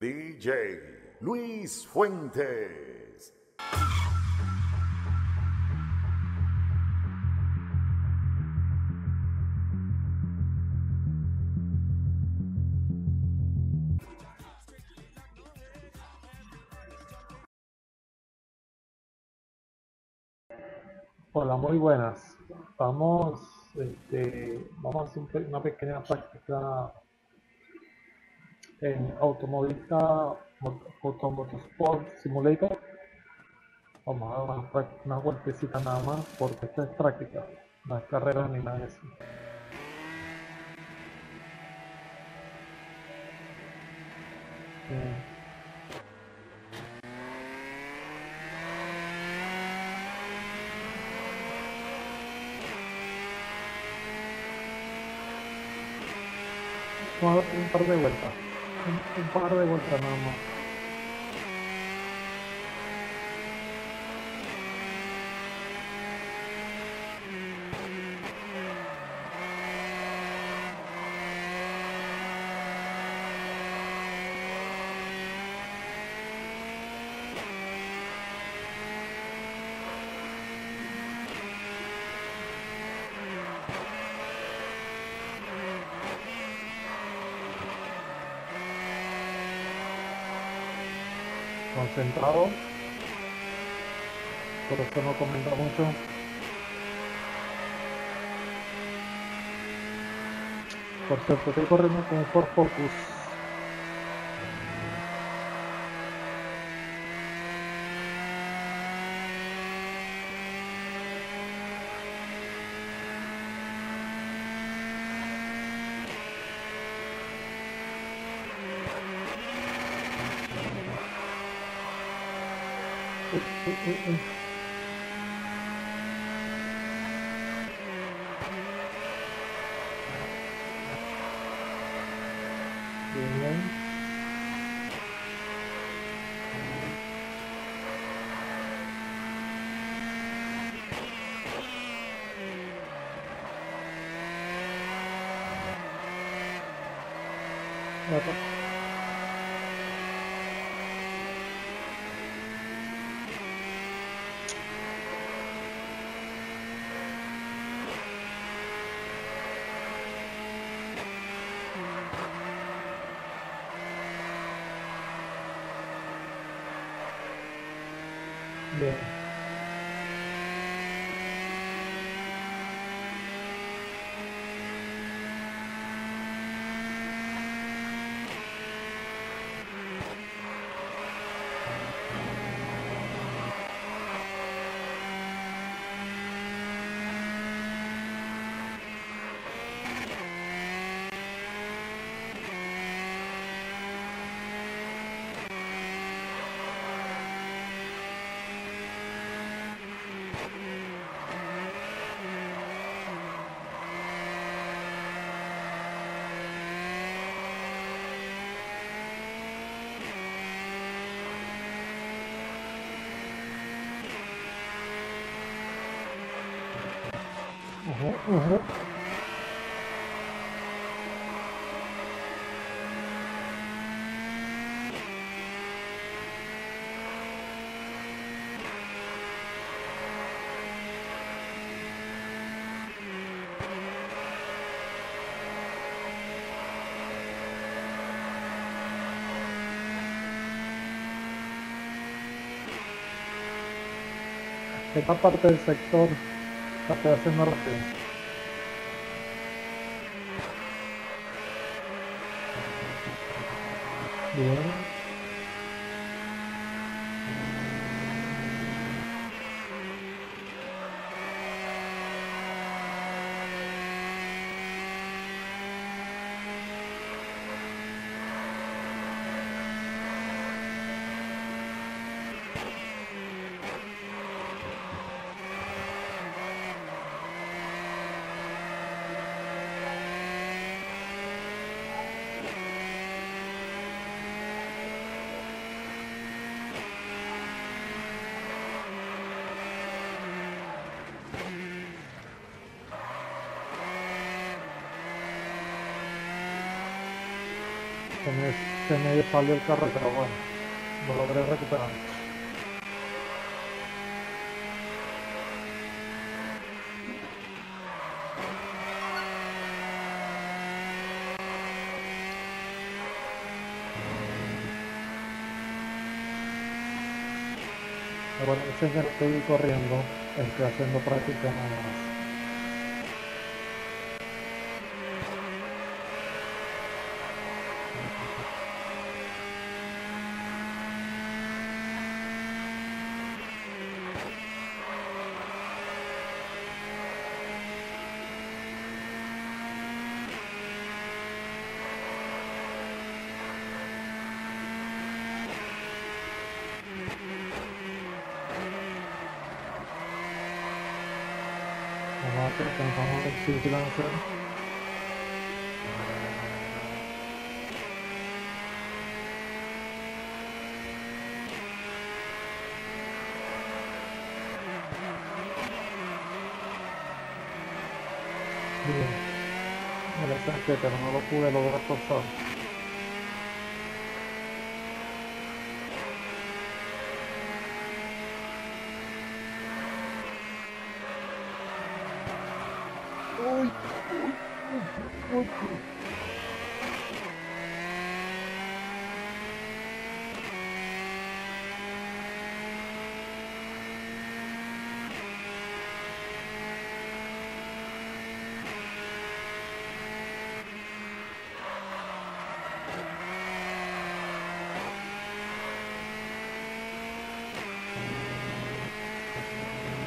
DJ Luis Fuentes. Hola, muy buenas. Vamos, este, vamos a hacer una pequeña práctica en Automovilista Auto Motorsport Simulator. Vamos a dar una, prac- una vueltecita nada más porque esta es práctica, no es carrera ni nada de eso. Vamos a dar un par de vueltas. Un, par de vueltas nada. Concentrado. Por eso no comenta mucho. Por cierto, estoy corriendo con Ford Focus. Mm-mm-mm-mm. Esta parte del sector la estoy haciendo de Con eso. se medio salió el carro, pero bueno, lo logré recuperar. Bueno, ese que estoy corriendo, estoy haciendo práctica nada más. Vamos a hacer, vamos a ver si se van a hacer. Bien. Me lo saqué, pero no lo pude lograr forzar. Uy,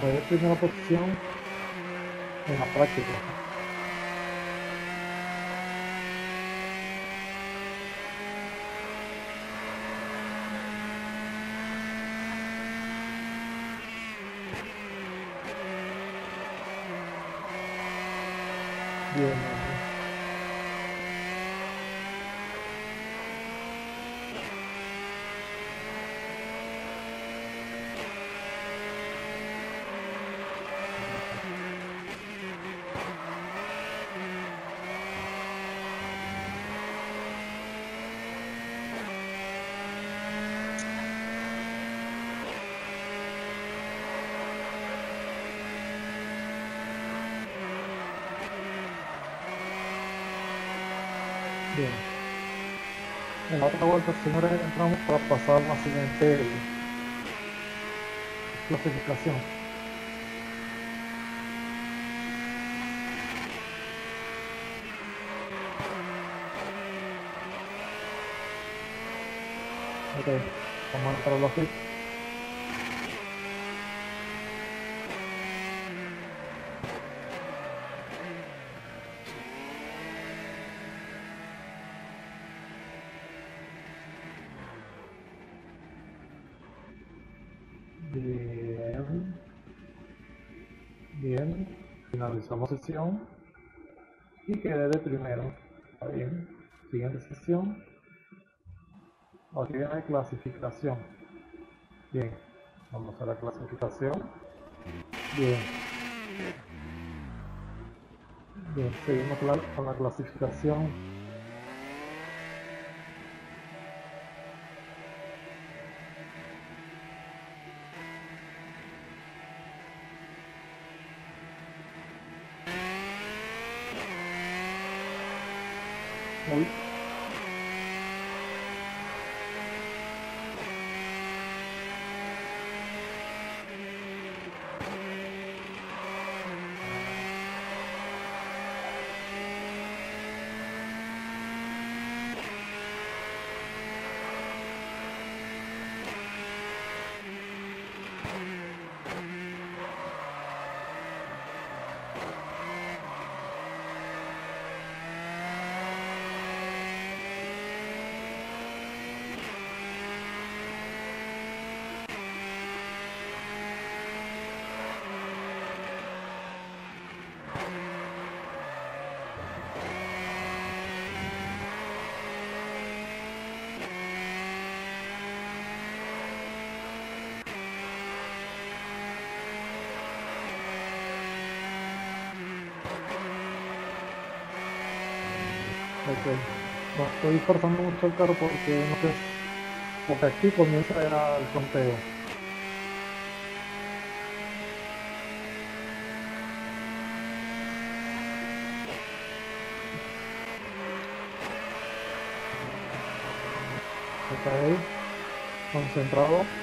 Fue en primera posición en la práctica. Bien, bien, bien. Bien. En la otra vuelta, señores, entramos para pasar la siguiente clasificación. Ok, vamos a entrar a los hits. Bien. Bien. Finalizamos sesión. Y quedé de primero. Bien. Siguiente sesión. Aquí viene clasificación. Bien. Vamos a la clasificación. Bien. Bien, seguimos con la clasificación. Uy. Estoy forzando mucho el carro porque no sé, porque aquí comienza ya el conteo. Ok, concentrado.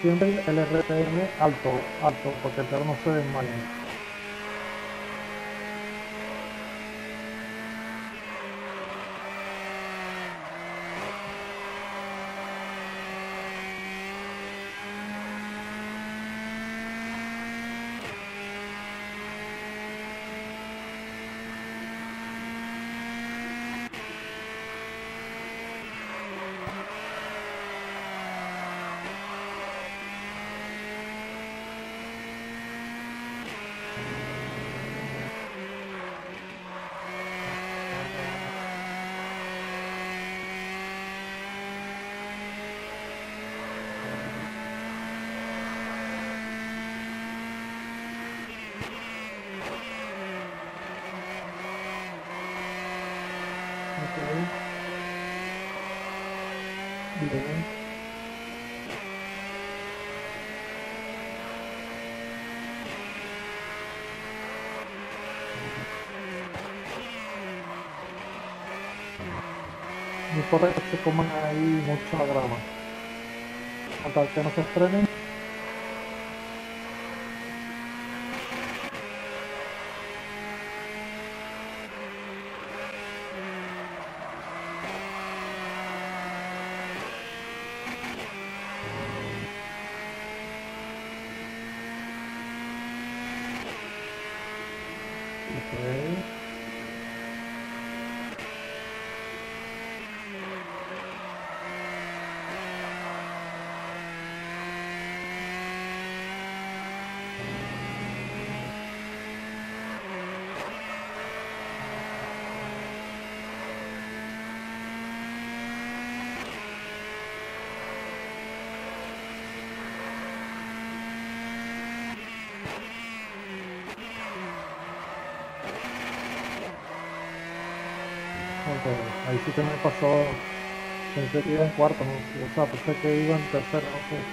Siempre el RPM alto, alto, porque el carro no se desmaya. Ok. Bien. Que se coman ahí mucha grama. Tal que no se estrenen. Ok. Ahí sí que me pasó. Pensé que iba en cuarto, no, o sea, pensé que iba en tercero, no sé.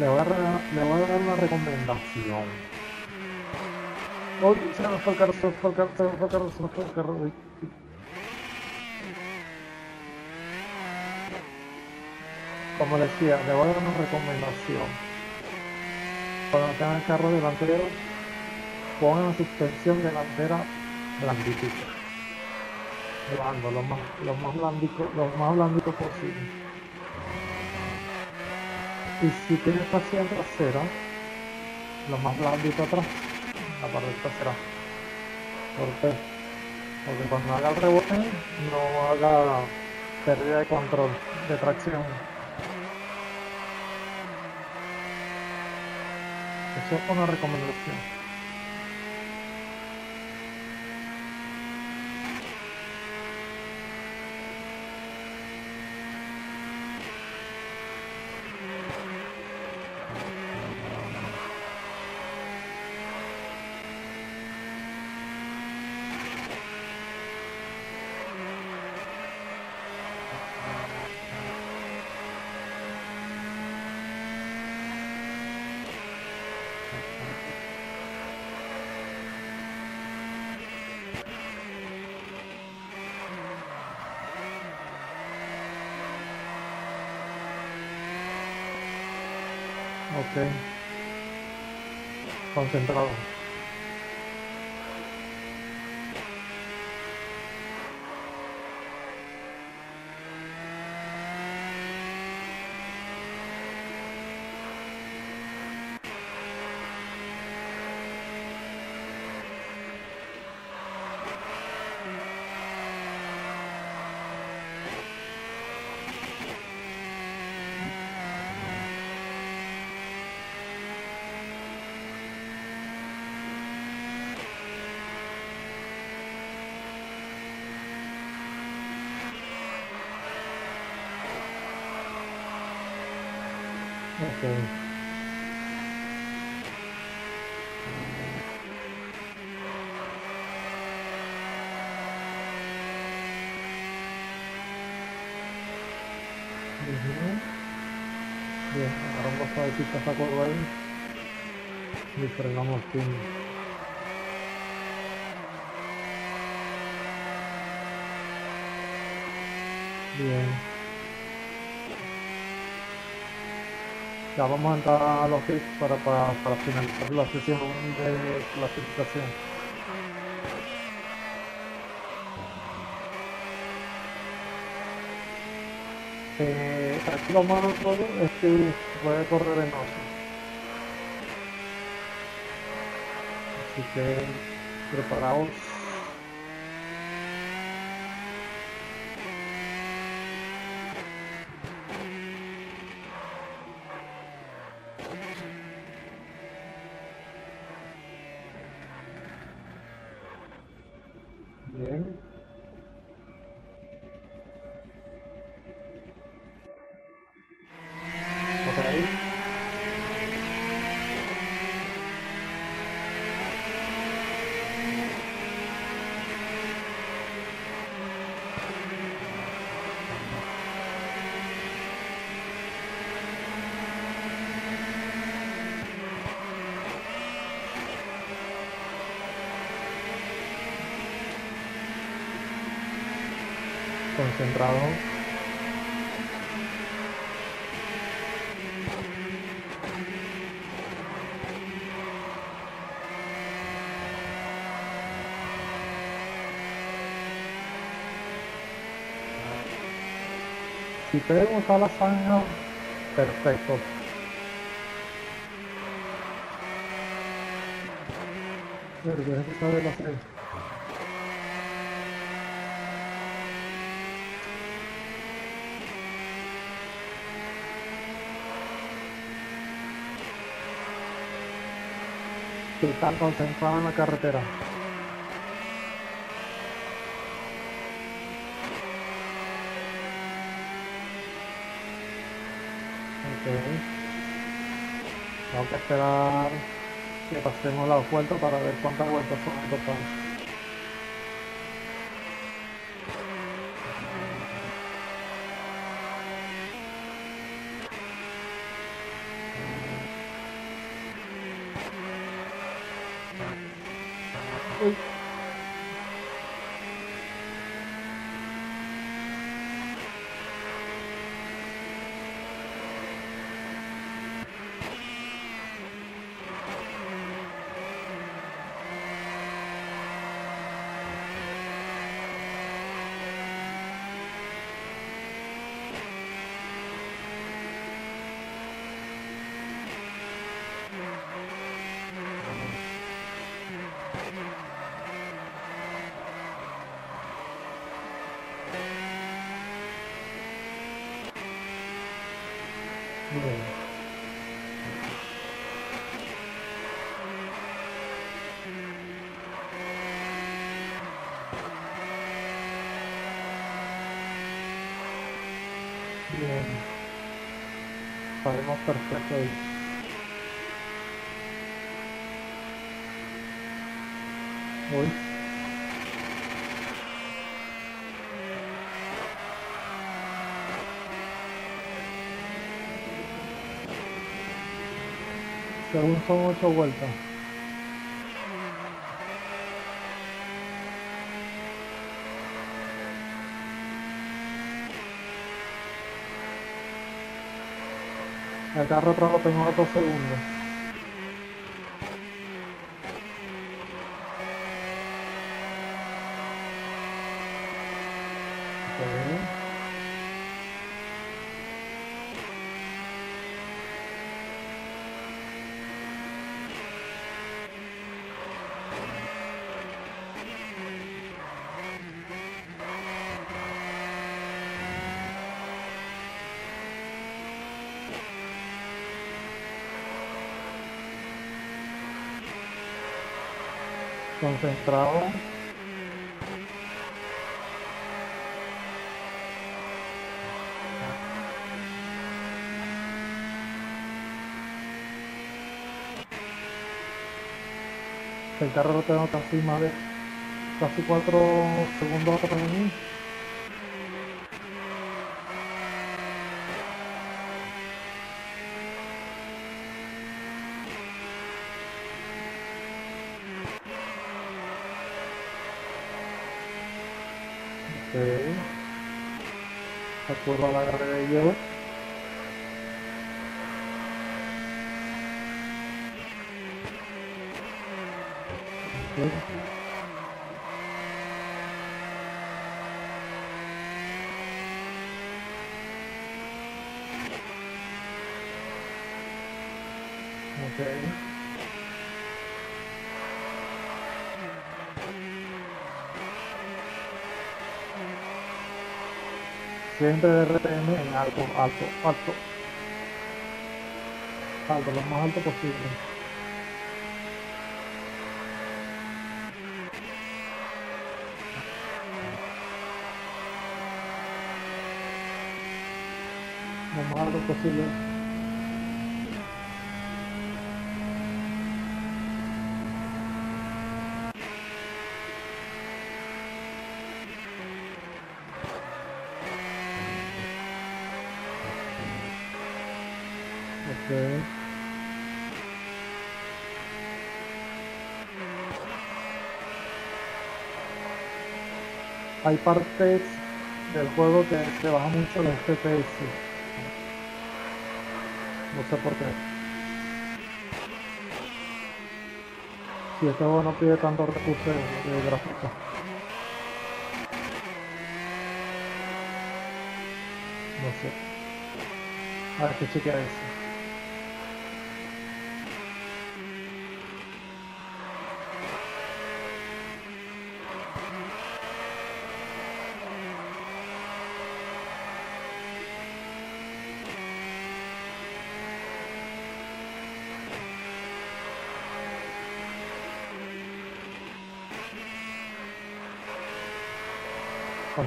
Le voy, a le voy a dar una recomendación. Uy, se me fue el carro, se me fue el carro, se me fue el carro, se fue el carro. Como decía, le voy a dar una recomendación. Cuando tengan el carro delantero, pongan la suspensión delantera blanditita. Blando, lo más, lo más blandico, lo más blandito posible y si tienes tracción trasera, lo más blandito atrás, la parte trasera. ¿Por qué? Porque cuando haga el rebote no haga pérdida de control, de tracción. Eso es una recomendación. Ok. Concentrado. Ok. Ujú. Bien, ahora un poco de pista saco ahí y frenamos fin. Bien. Ya vamos a entrar a los hits para, para, para finalizar la sesión de clasificación. Eh, lo malo todo es que puede correr en oso. Así que preparaos. Bien. Ok. Si pueden usar la zanja, perfecto. Pero hacer. Si están concentrados en la carretera. Ok. Tengo que esperar que pasemos la vuelta para ver cuántas vueltas son en total. Salimos perfecto. Uy. Según son ocho vueltas. El carro atrás lo tengo a dos segundos. Ok. Concentrado. El carro lo tengo casi más de casi cuatro segundos atrás de. Ok. La curva la yo. Ok. Ok. Siempre de RPM en alto, alto, alto. Alto, lo más alto posible. Lo más alto posible. Ok. Hay partes del juego que se baja mucho los FPS. No sé por qué. Si este juego no pide tantos recursos de, gráfica. No sé. A ver qué chequea eso.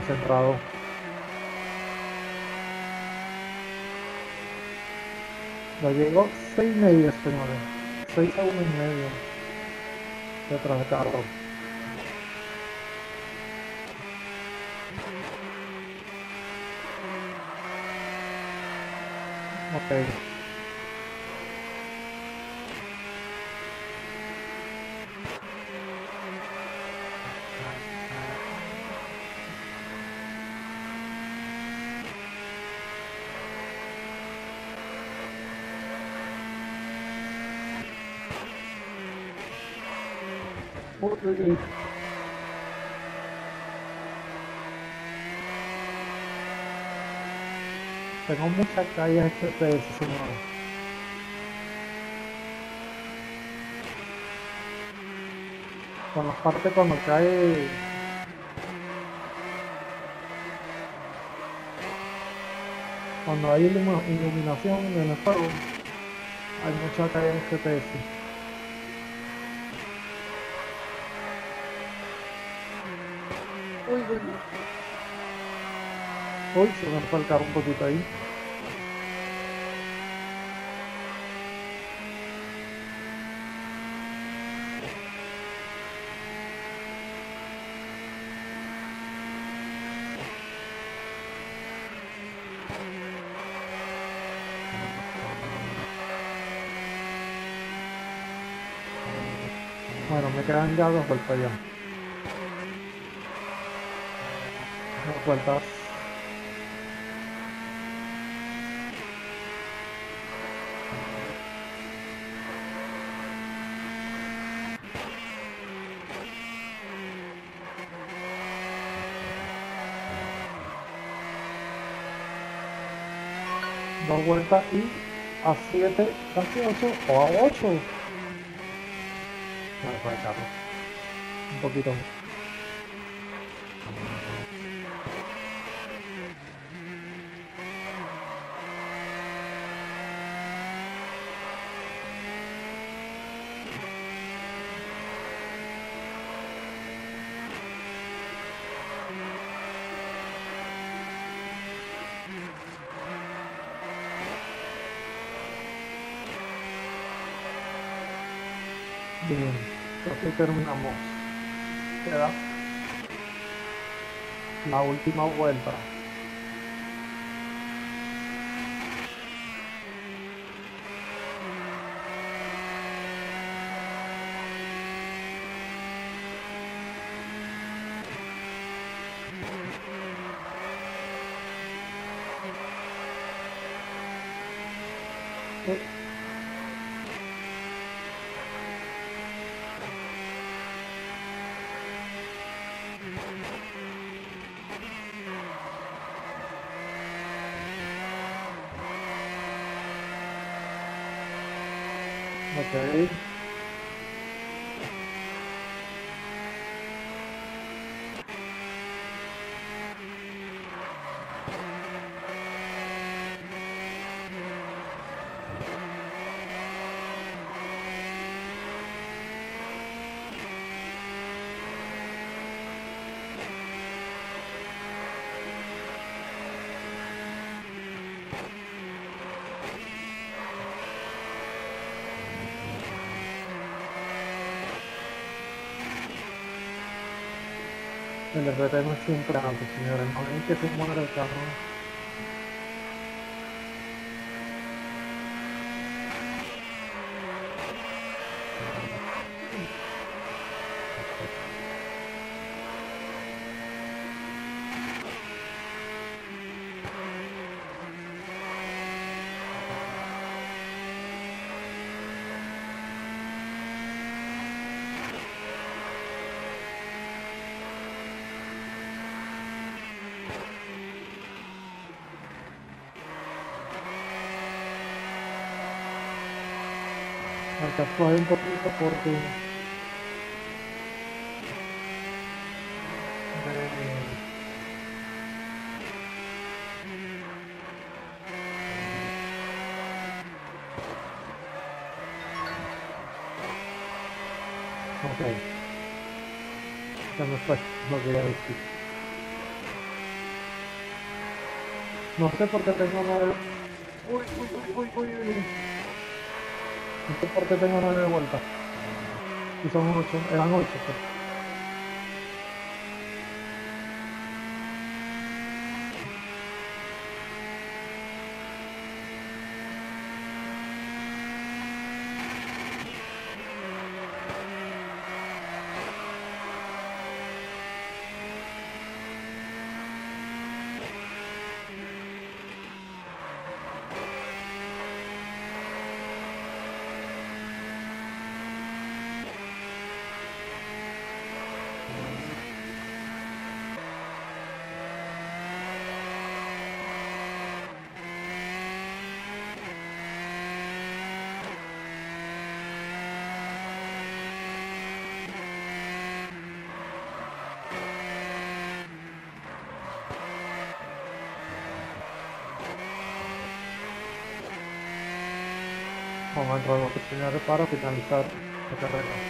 Concentrado. Ya llegó 6 y medio, señores. 6 a 1 y medio. Detrás del carro. Ok. Tengo muchas calles FPS, señores. Con las partes cuando cae... Cuando hay iluminación en el juego, hay mucha calle FPS. Uy, Hoy se me fue el carro un poquito ahí. Bueno, me quedan ya dos golpes ya. Dos vueltas. Dos vueltas y a 7, casi 8 o a 8. No, fue el carro. Un poquito. Bien, así terminamos. Queda la última vuelta. Ok. El RT no es siempre antes, señores. No es que se muera que aflojar un poquito porque... Ok. Ya me fue lo que iba a decir. No sé por qué tengo nueve... Uy, uy, uy, uy, uy, uy. No sé por qué tengo nueve vueltas. Y son ocho, eran ocho. pues. Vamos a entrar a la oficina de reparo finalizar la carrera.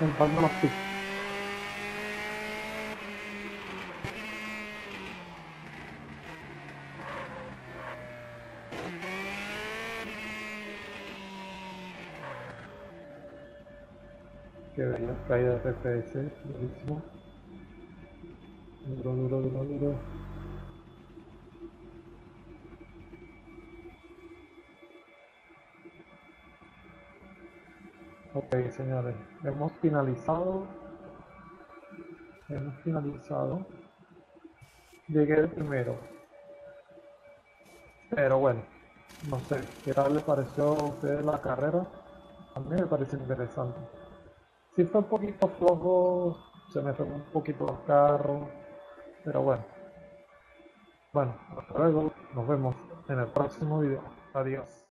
Entrando Caída de FPS, buenísimo. Duro, duro, duro, duro. Ok, señores, hemos finalizado. Hemos finalizado. Llegué el primero. Pero bueno, no sé, ¿qué tal les pareció a ustedes la carrera? A mí me parece interesante. Sí fue un poquito flojo, se me pegó un poquito los carros, pero bueno. Bueno, hasta luego, nos vemos en el próximo video. Adiós.